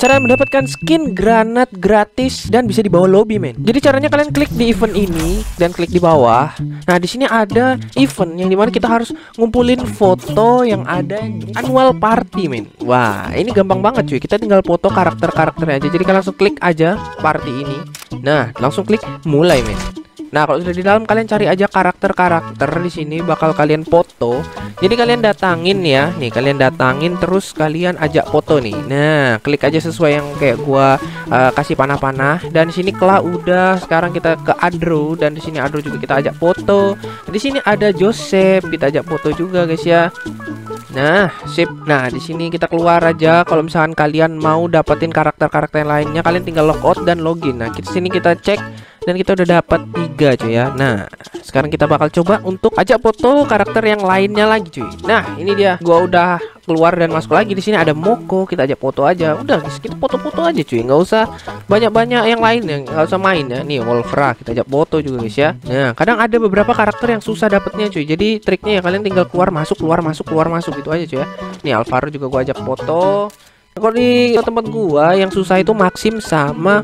cara mendapatkan skin granat gratis dan bisa dibawa lobby men. Jadi caranya kalian klik di event ini dan klik di bawah. Nah di sini ada event yang di mana kita harus ngumpulin foto yang ada annual party men. Wah ini gampang banget cuy. Kita tinggal foto karakter-karakternya aja. Jadi kalian langsung klik aja party ini. Nah langsung klik mulai men. Nah, kalau sudah di dalam kalian cari aja karakter-karakter di sini bakal kalian foto. Jadi kalian datangin ya. Nih, kalian datangin terus kalian ajak foto nih. Nah, klik aja sesuai yang kayak gua uh, kasih panah-panah dan di sini Kla udah. Sekarang kita ke Adro dan di sini Adro juga kita ajak foto. Di sini ada Joseph, kita ajak foto juga guys ya. Nah, sip. Nah, di sini kita keluar aja. Kalau misalkan kalian mau dapetin karakter-karakter lainnya, kalian tinggal logout dan login. Nah, di sini kita cek dan kita udah dapat tiga cuy ya. Nah sekarang kita bakal coba untuk ajak foto karakter yang lainnya lagi cuy. Nah ini dia. Gua udah keluar dan masuk lagi di sini. Ada Moko. Kita ajak foto aja. Udah kita foto-foto aja cuy. Nggak usah banyak-banyak yang lain yang nggak usah main ya. Nih Wolfra kita ajak foto juga guys ya. Nah kadang ada beberapa karakter yang susah dapetnya cuy. Jadi triknya ya kalian tinggal keluar masuk keluar masuk keluar masuk gitu aja cuy ya. Nih Alvaro juga gua ajak foto. Kalau di tempat gua yang susah itu Maxim sama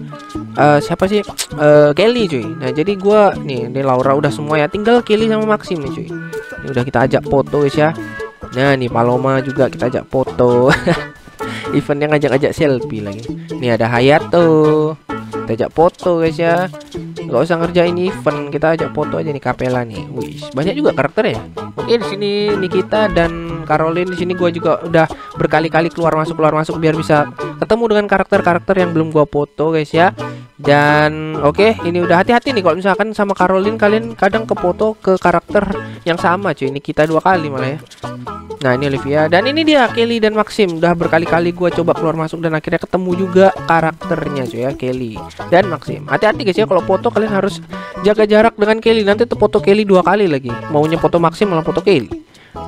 uh, siapa sih uh, Kelly cuy. Nah, jadi gua nih ini Laura udah semua ya, tinggal Kelly sama Maxim nih cuy. Ini udah kita ajak foto guys ya. Nah, nih Paloma juga kita ajak foto. Event yang ngajak-ngajak selfie lagi. Nih ada Hayato. Kita ajak foto guys ya. Gak usah ngerjain event, kita ajak foto aja nih Kapela nih. Wih, banyak juga karakter ya. Oke, di sini Nikita dan Caroline di sini gua juga udah berkali-kali keluar masuk keluar masuk biar bisa ketemu dengan karakter-karakter yang belum gua foto guys ya. Dan oke, okay, ini udah hati-hati nih kalau misalkan sama Caroline kalian kadang ke foto ke karakter yang sama cuy. Ini kita dua kali malah ya. Nah, ini Olivia dan ini dia Kelly dan Maxim. Udah berkali-kali gua coba keluar masuk dan akhirnya ketemu juga karakternya cuy ya, Kelly dan Maxim. Hati-hati guys ya kalau foto kalian harus jaga jarak dengan Kelly. Nanti tuh foto Kelly dua kali lagi. Maunya foto Maxim malah foto Kelly.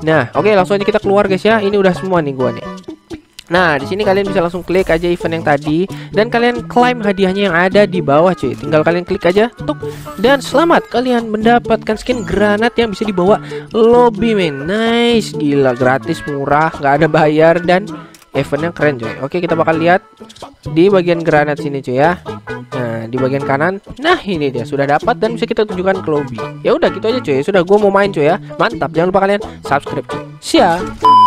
Nah, oke okay, langsung aja kita keluar guys ya. Ini udah semua nih gua nih. Nah, di sini kalian bisa langsung klik aja event yang tadi dan kalian klaim hadiahnya yang ada di bawah cuy. Tinggal kalian klik aja tuk dan selamat kalian mendapatkan skin granat yang bisa dibawa lobby men. Nice, gila gratis murah, nggak ada bayar dan event yang keren cuy. Oke, kita bakal lihat di bagian granat sini cuy ya. Nah, di bagian kanan. Nah, ini dia sudah dapat dan bisa kita tunjukkan ke lobby. Ya udah gitu aja cuy. Sudah gua mau main cuy ya. Mantap. Jangan lupa kalian subscribe cuy. Siap.